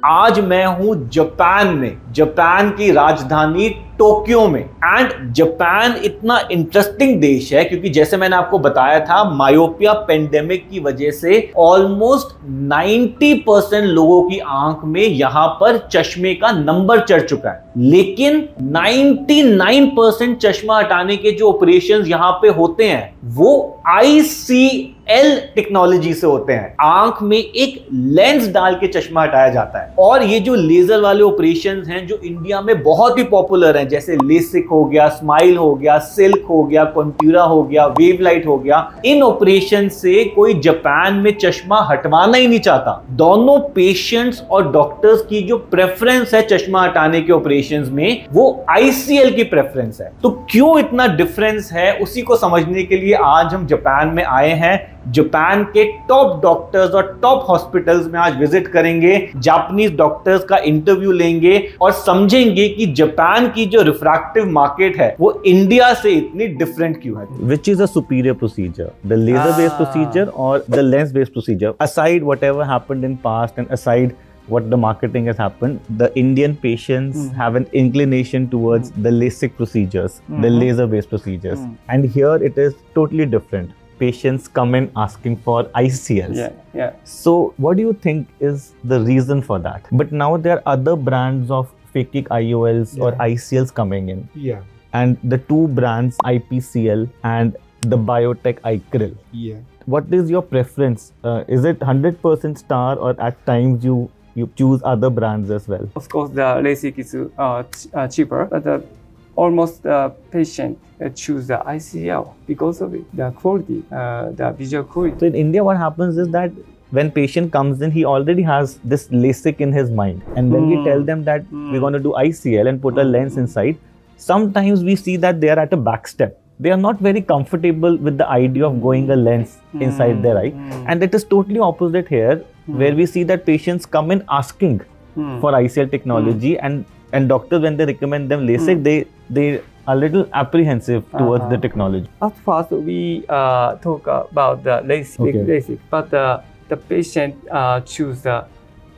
आज मैं हूँ जापान में जापान की राजधानी टोक्यो में। एंड जापान इतना इंटरेस्टिंग देश है, क्योंकि जैसे मैंने आपको बताया था मायोपिया पेंडेमिक की वजह से ऑलमोस्ट 90 परसेंट लोगों की आँख में यहाँ पर चश्मे का नंबर चढ़ चुका है। लेकिन 99 परसेंट चश्मा हटाने के जो ऑपरेशन यहाँ पे होते हैं, वो आईसीएल टेक्नोलॉजी से होते हैं। आँख में एक लेंस डाल के चश्मा हटाया जाता है। और ये जो लेजर वाले ऑपरेशन हैं, जो इंडिया में बहुत ही पॉपुलर हैं जैसे लेसिक हो गया स्माइल हो गया सिल्क हो गया कॉन्ट्यूरा हो गया वेव लाइट हो गया, इन ऑपरेशन से कोई जापान में चश्मा हटवाना ही नहीं चाहता। दोनों पेशेंट्स और डॉक्टर्स की जो प्रेफरेंस है चश्मा हटाने के ऑपरेशन में, वो आईसीएल की प्रेफरेंस है। तो क्यों इतना डिफरेंस है? उसी को समझने के लिए आज हम जापान में आए हैं। जापान के टॉप डॉक्टर्स और टॉप हॉस्पिटल्स में आज विज़िट करेंगे जापानीज डॉक्टर्स का इंटरव्यू लेंगे और समझेंगे कि जापान की जो रिफ्रैक्टिव मार्केट है वो इंडिया से इतनी डिफरेंट क्यों है Which is a superior procedure, the laser-based Ah. procedure or the lens-based procedure? Aside whatever happened in past and aside what the marketing has happened, the Indian patients Mhm. have an inclination towards mm. the LASIK procedures, mm-hmm. the Mhm. laser-based procedures, Mm. and here it is totally different. Patients come in asking for ICLs. Yeah, yeah. So, what do you think is the reason for that? But now there are other brands of phakic IOLs or ICLs coming in, Yeah, and the two brands IPCL and the Biotech Eyecryl. yeah. What is your preference? Uh, is it 100% star, or at times you you choose other brands as well? Of course, the LASIK is uh, ch- uh, cheaper, but uh, almost the patient uh, choose the ICL because of it, the quality, uh, the visual quality. So in India, what happens is that when patient comes in, he already has this LASIK in his mind, and when we Mm. tell them that Mm. we're going to do ICL and put a Mm. lens inside, sometimes we see that they are at a back step. They are not very comfortable with the idea of going a lens inside their eye, Mm. and it is totally opposite here, where we see that patients come in asking Mm. for ICL technology, and and doctors when they recommend them LASIK, Mm. they they are little apprehensive towards the Uh-huh. technology. At first, we uh, talk about the LASIK, Okay. LASIK but uh, the patient uh, choose the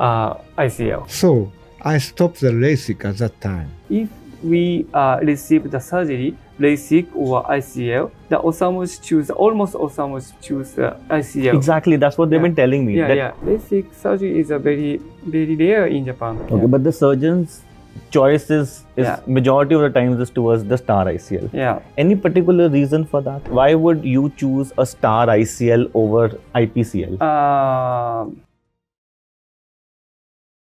uh, ICL. So I stopped the LASIK at that time. If we uh, receive the surgery, LASIK or ICL, the ophthalmologist choose almost ophthalmologist choose the ICL. Exactly, that's what they've Yeah. been telling me. Yeah, that yeah. LASIK surgery is a very, very rare in Japan. Okay, but the surgeon's choice is, is Yeah. majority of the times is towards the star ICL. yeah. Any particular reason for that? Why would you choose a star ICL over IPCL? Um